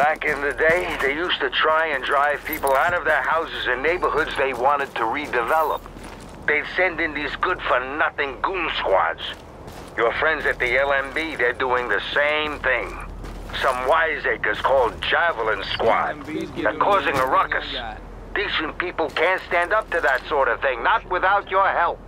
Back in the day, they used to try and drive people out of their houses and neighborhoods they wanted to redevelop. They'd send in these good-for-nothing goon squads. Your friends at the LMB, they're doing the same thing. Some wiseacres called Javelin Squad. They're causing a ruckus. Decent people can't stand up to that sort of thing, not without your help.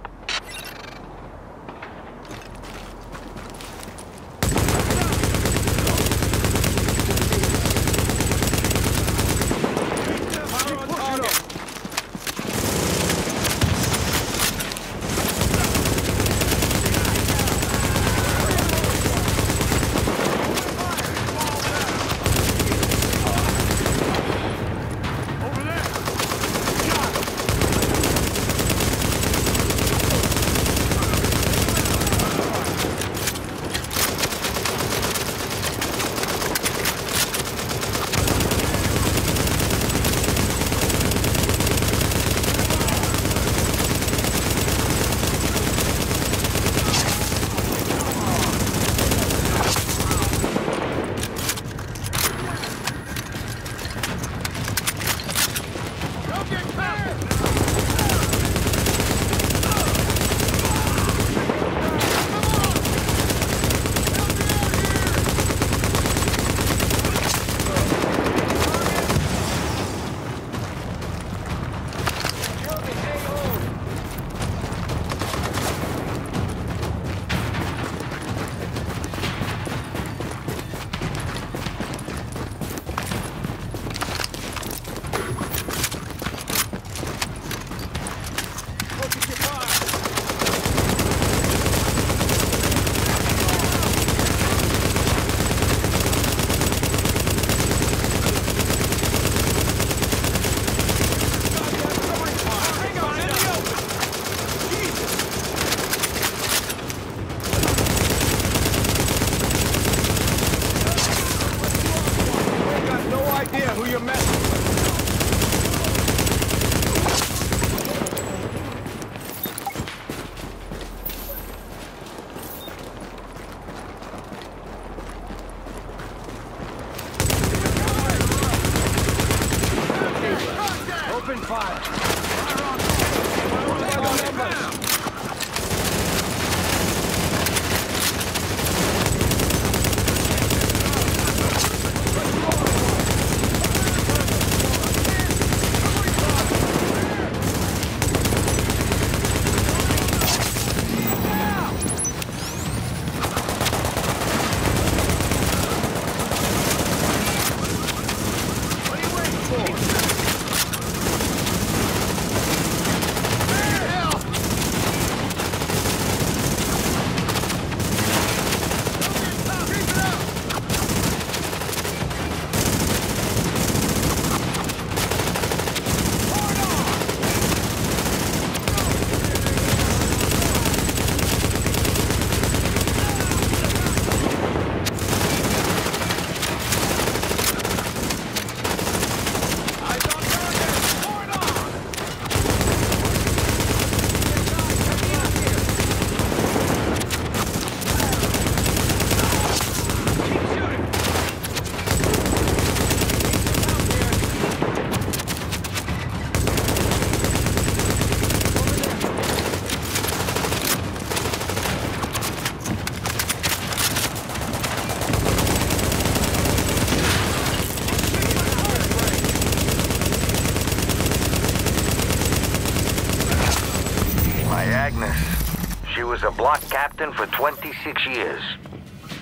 A block captain for 26 years.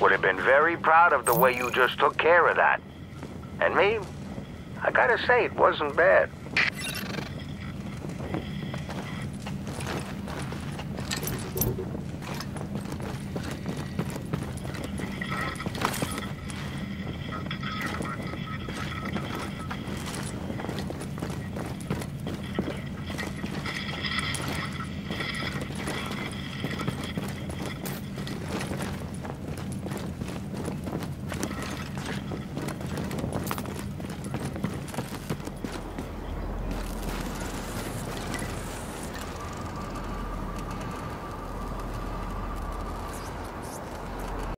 Would have been very proud of the way you just took care of that. And me, I gotta say, it wasn't bad.